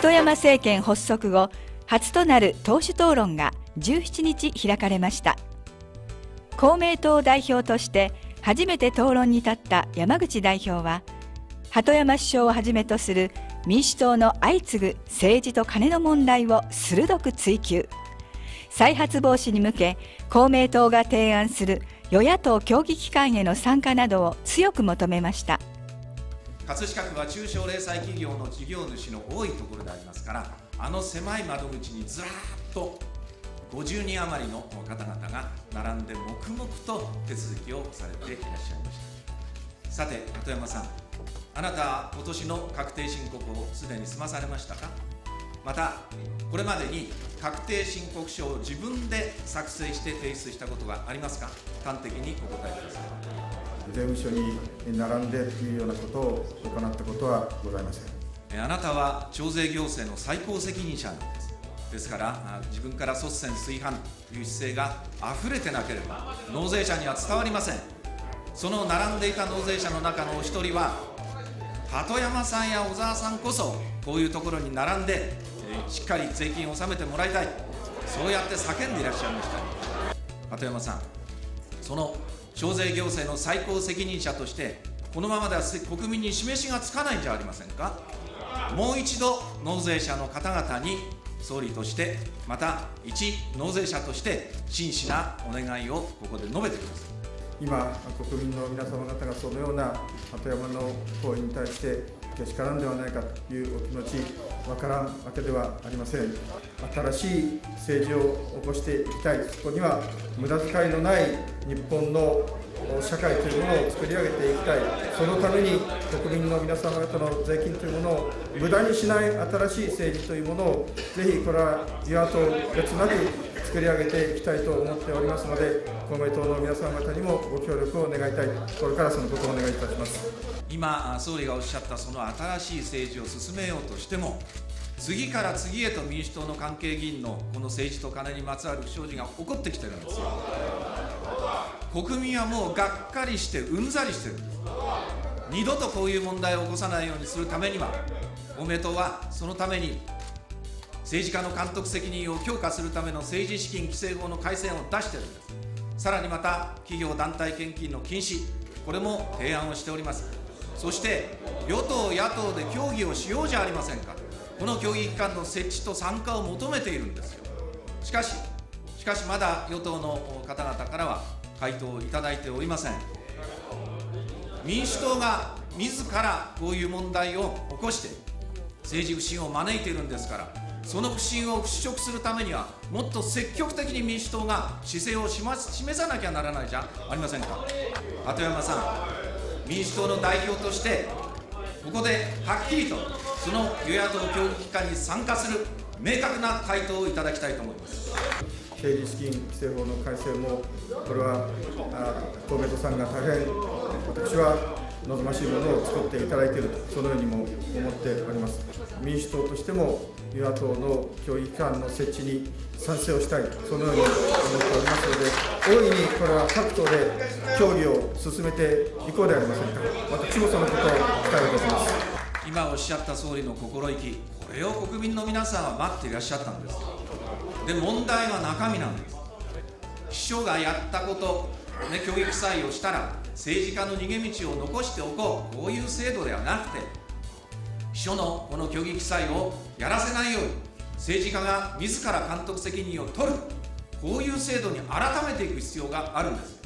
鳩山政権発足後初となる党首討論が17日開かれました。公明党代表として初めて討論に立った山口代表は鳩山首相をはじめとする民主党の相次ぐ政治と金の問題を鋭く追及。再発防止に向け公明党が提案する与野党協議機関への参加などを強く求めました。葛飾区は中小零細企業の事業主の多いところでありますからあの狭い窓口にずらっと50人余りの方々が並んで黙々と手続きをされていらっしゃいました。さて鳩山さんあなた今年の確定申告をすでに済まされましたか？またこれまでに確定申告書を自分で作成して提出したことがありますか？端的にお答えください。税務署に並んでというようなことを行ったことはございません。あなたは徴税行政の最高責任者なんです。ですから自分から率先垂範という姿勢が溢れてなければ納税者には伝わりません。その並んでいた納税者の中のお一人は鳩山さんや小沢さんこそこういうところに並んでしっかり税金を納めてもらいたい。そうやって叫んでいらっしゃいました。鳩山さんその徴税行政の最高責任者としてこのままでは国民に示しがつかないんじゃありませんか。もう一度納税者の方々に総理としてまた一納税者として真摯なお願いをここで述べてください。今、国民の皆様方がそのような鳩山の行為に対してけしからんではないかというお気持ち、わからんわけではありません。新しい政治を起こしていきたい、そこには無駄遣いのない日本の社会というものを作り上げていきたい、そのために国民の皆様方の税金というものを無駄にしない新しい政治というものを、ぜひこれは与野党別なく作り上げていきたいと思っておりますので、公明党の皆様方にもご協力を願いたい、これからそのことをお願いいたします今、総理がおっしゃったその新しい政治を進めようとしても、次から次へと民主党の関係議員のこの政治と金にまつわる不祥事が起こってきてるんですよ。国民はもうがっかりしてうんざりしてる二度とこういう問題を起こさないようにするためには公明党はそのために政治家の監督責任を強化するための政治資金規正法の改正を出しているんです。さらにまた企業団体献金の禁止これも提案をしております。そして与党野党で協議をしようじゃありませんか。この協議機関の設置と参加を求めているんですよ。しかししかしまだ与党の方々からは回答をいただいておりません。民主党が自らこういう問題を起こして政治不信を招いているんですからその不信を払拭するためにはもっと積極的に民主党が姿勢を示さなきゃならないじゃありませんか鳩山さん民主党の代表としてここではっきりとその与野党協議機関に参加する明確な回答をいただきたいと思います政治資金規正法の改正もこれは公明党さんが大変私は望ましいものを作っていただいていると、そのようにも思っております。民主党としても、与野党の協議機関の設置に賛成をしたい、そのように思っておりますので、大いにこれは各党で協議を進めていこうではありませんか。私もそのことを期待いたします。今おっしゃった総理の心意気、これを国民の皆さんは待っていらっしゃったんです。で、問題は中身なんです。秘書がやったこと、ね、教育採用したら政治家の逃げ道を残しておこうこういう制度ではなくて秘書のこの虚偽記載をやらせないように政治家が自ら監督責任を取る。こういう制度に改めていく必要があるんです。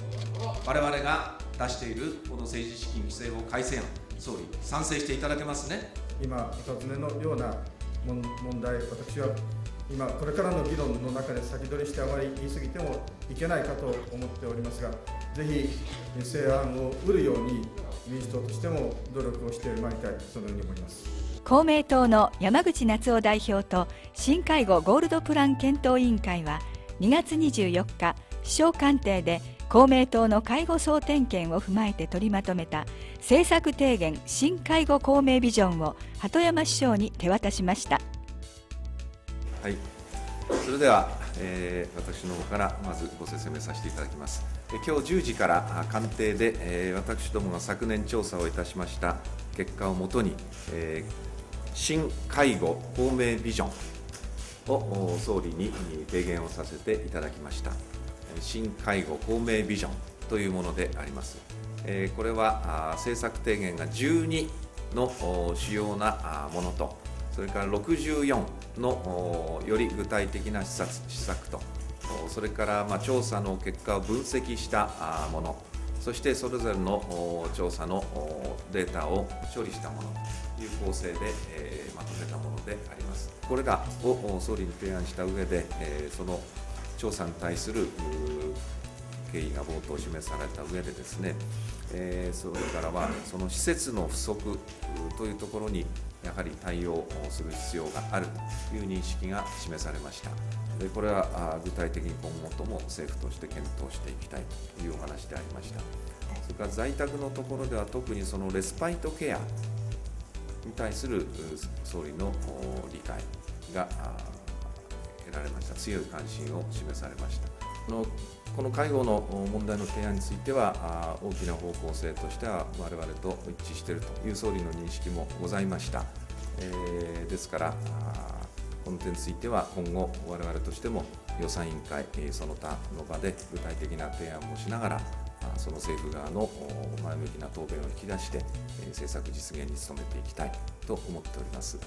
我々が出しているこの政治資金規正法改正案総理賛成していただけますね。今お尋ねのような問題私は今これからの議論の中で先取りしてあまり言い過ぎてもいけないかと思っておりますがぜひ成案を得るように民主党としても努力をしてまいりたいそのように思います。公明党の山口那津男代表と新介護ゴールドプラン検討委員会は2月24日首相官邸で公明党の介護総点検を踏まえて取りまとめた政策提言新介護公明ビジョンを鳩山首相に手渡しました。はい、それでは、えー、私の方からまずご説明させていただきます。え今日10時から官邸で、えー、私どもが昨年調査をいたしました結果をもとに、えー、新介護公明ビジョンを総理に提言をさせていただきました。新介護公明ビジョンというものであります。これは政策提言が12の主要なものとそれから64のより具体的な施策とそれからま調査の結果を分析したもの。そしてそれぞれの調査のデータを処理したものという構成で、えまとめたものであります。これらを総理に提案した上で、えその調査に対する経緯が冒頭示された上でですね、えそれからはその施設の不足というところにやはり対応する必要があるという認識が示されました。でこれは具体的に今後とも政府として検討していきたいというお話でありました。それから在宅のところでは特にそのレスパイトケアに対する総理の理解が得られました。強い関心を示されました。この介護の問題の提案については大きな方向性としては我々と一致しているという総理の認識もございました、えー、ですからこの点については今後、我々としても予算委員会、その他の場で具体的な提案もしながら、その政府側の前向きな答弁を引き出して、政策実現に努めていきたいと思っております。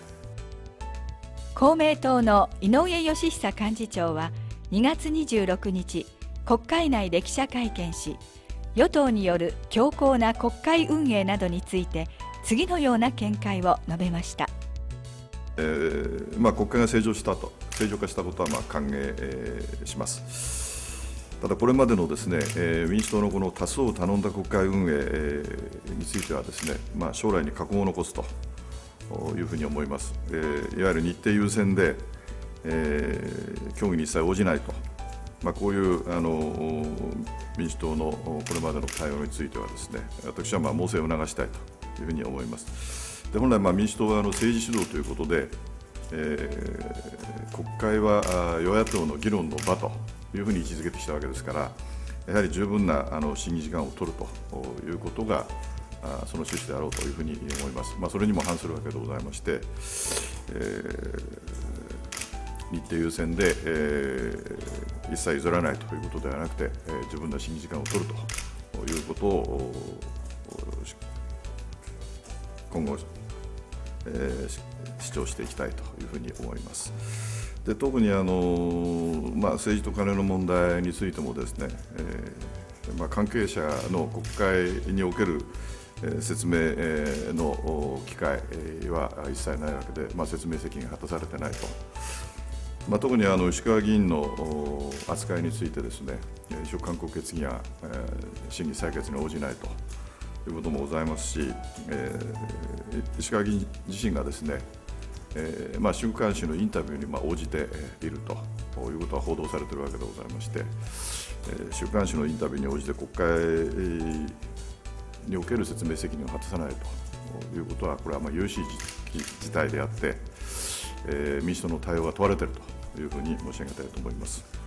公明党の井上義久幹事長は2月26日、国会内で記者会見し、与党による強硬な国会運営などについて次のような見解を述べました。えーまあ、国会が正常したと、正常化したことはまあ歓迎、えー、します。ただ、これまでのですね、えー、民主党のこの多数を頼んだ国会運営、えー、についてはですね、まあ、将来に禍根を残すというふうに思います。えー、いわゆる日程優先で、えー、協議に一切応じないと、まあ、こういうあの民主党のこれまでの対応についてはですね、私はまあ猛省を促したいというふうに思います。で本来、民主党はあの政治主導ということで、えー、国会は与野党の議論の場というふうに位置づけてきたわけですから、やはり十分なあの審議時間を取るということが、その趣旨であろうというふうに思います。まあ、それにも反するわけでございまして、えー、日程優先で、えー、一切譲らないということではなくて、えー、十分な審議時間を取るということを今後、えー、主張していきたいというふうに思います。で特にあの、まあ、政治と金の問題についてもですね、えーまあ、関係者の国会における説明の機会は一切ないわけで、まあ、説明責任が果たされてないと、まあ、特にあの石川議員の扱いについてですね、移植勧告決議が審議採決に応じないと。いうこともございますし、えー、石川議員自身がですね、えーまあ、週刊誌のインタビューにまあ応じているということは報道されているわけでございまして、えー、週刊誌のインタビューに応じて国会における説明責任を果たさないということは、これはまあ有しい事態であって、えー、民主党の対応が問われているというふうに申し上げたいと思います。